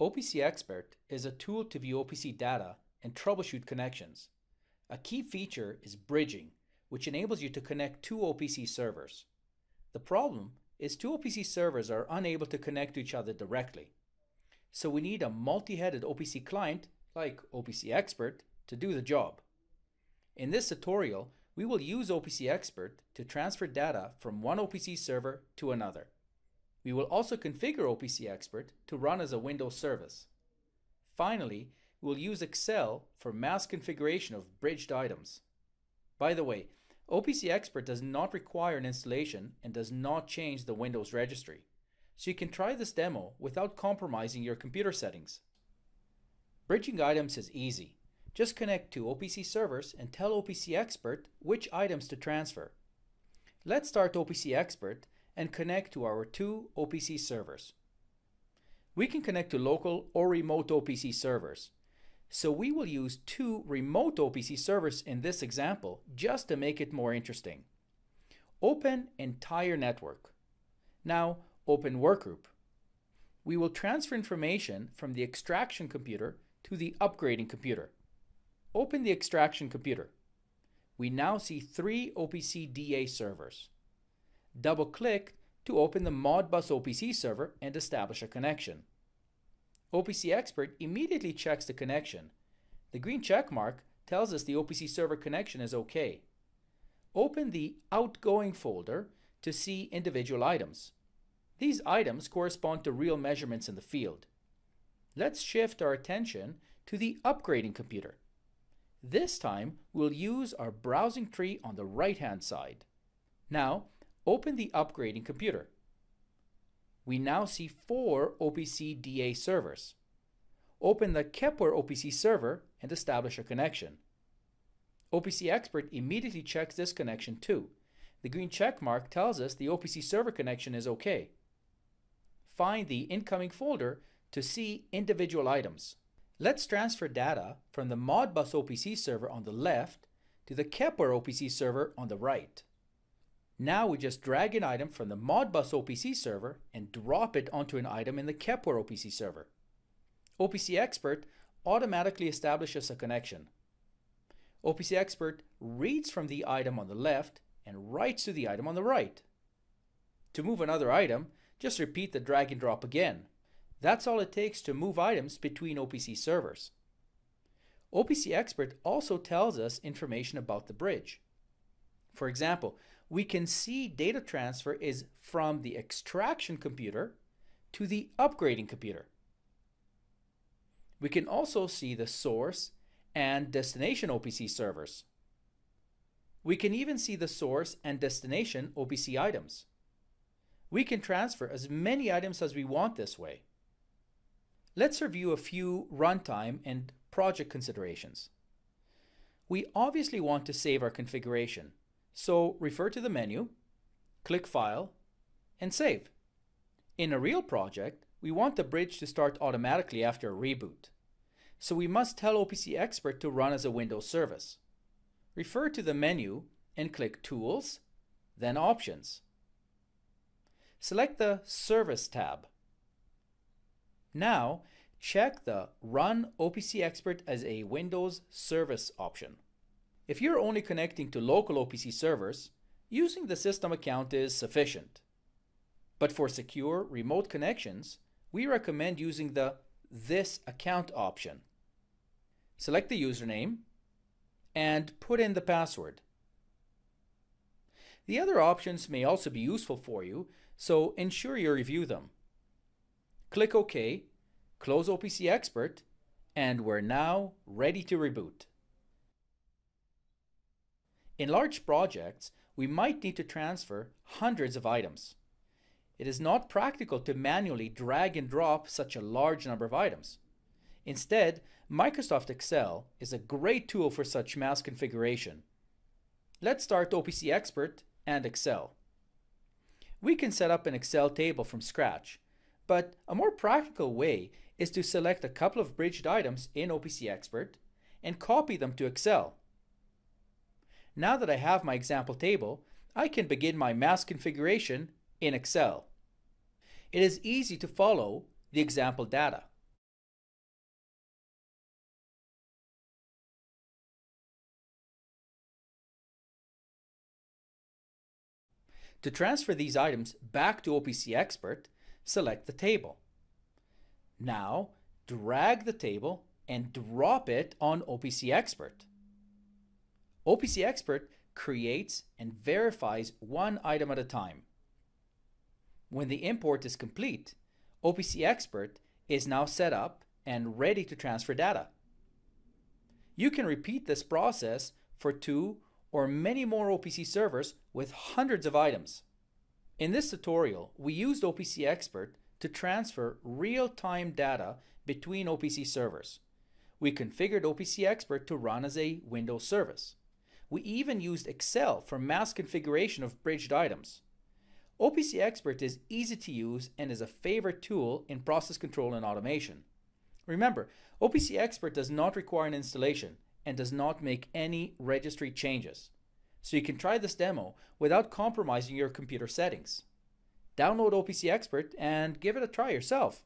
OPC Expert is a tool to view OPC data and troubleshoot connections. A key feature is bridging, which enables you to connect two OPC servers. The problem is two OPC servers are unable to connect to each other directly. So we need a multi-headed OPC client, like OPC Expert, to do the job. In this tutorial, we will use OPC Expert to transfer data from one OPC server to another. We will also configure OPC Expert to run as a Windows service. Finally, we'll use Excel for mass configuration of bridged items. By the way, OPC Expert does not require an installation and does not change the Windows registry, so you can try this demo without compromising your computer settings. Bridging items is easy. Just connect to OPC servers and tell OPC Expert which items to transfer. Let's start OPC Expert and connect to our two OPC servers. We can connect to local or remote OPC servers. So we will use two remote OPC servers in this example just to make it more interesting. Open entire network. Now open workgroup. We will transfer information from the extraction computer to the upgrading computer. Open the extraction computer. We now see three OPC DA servers double click to open the Modbus OPC server and establish a connection. OPC Expert immediately checks the connection. The green check mark tells us the OPC server connection is OK. Open the Outgoing folder to see individual items. These items correspond to real measurements in the field. Let's shift our attention to the upgrading computer. This time, we'll use our browsing tree on the right-hand side. Now, Open the upgrading computer. We now see four OPC DA servers. Open the Kepware OPC server and establish a connection. OPC Expert immediately checks this connection too. The green check mark tells us the OPC server connection is OK. Find the incoming folder to see individual items. Let's transfer data from the Modbus OPC server on the left to the Kepware OPC server on the right. Now we just drag an item from the Modbus OPC server and drop it onto an item in the Kepware OPC server. OPC Expert automatically establishes a connection. OPC Expert reads from the item on the left and writes to the item on the right. To move another item, just repeat the drag and drop again. That's all it takes to move items between OPC servers. OPC Expert also tells us information about the bridge. For example, we can see data transfer is from the extraction computer to the upgrading computer. We can also see the source and destination OPC servers. We can even see the source and destination OPC items. We can transfer as many items as we want this way. Let's review a few runtime and project considerations. We obviously want to save our configuration. So refer to the menu, click File, and Save. In a real project, we want the bridge to start automatically after a reboot. So we must tell OPC Expert to run as a Windows service. Refer to the menu and click Tools, then Options. Select the Service tab. Now, check the Run OPC Expert as a Windows Service option. If you're only connecting to local OPC servers, using the system account is sufficient. But for secure remote connections, we recommend using the This Account option. Select the username and put in the password. The other options may also be useful for you, so ensure you review them. Click OK, close OPC Expert, and we're now ready to reboot. In large projects, we might need to transfer hundreds of items. It is not practical to manually drag and drop such a large number of items. Instead, Microsoft Excel is a great tool for such mass configuration. Let's start OPC Expert and Excel. We can set up an Excel table from scratch, but a more practical way is to select a couple of bridged items in OPC Expert and copy them to Excel. Now that I have my example table, I can begin my mass configuration in Excel. It is easy to follow the example data. To transfer these items back to OPC Expert, select the table. Now, drag the table and drop it on OPC Expert. OPC Expert creates and verifies one item at a time. When the import is complete, OPC Expert is now set up and ready to transfer data. You can repeat this process for two or many more OPC servers with hundreds of items. In this tutorial, we used OPC Expert to transfer real-time data between OPC servers. We configured OPC Expert to run as a Windows service. We even used Excel for mass configuration of bridged items. OPC Expert is easy to use and is a favorite tool in process control and automation. Remember, OPC Expert does not require an installation and does not make any registry changes. So you can try this demo without compromising your computer settings. Download OPC Expert and give it a try yourself.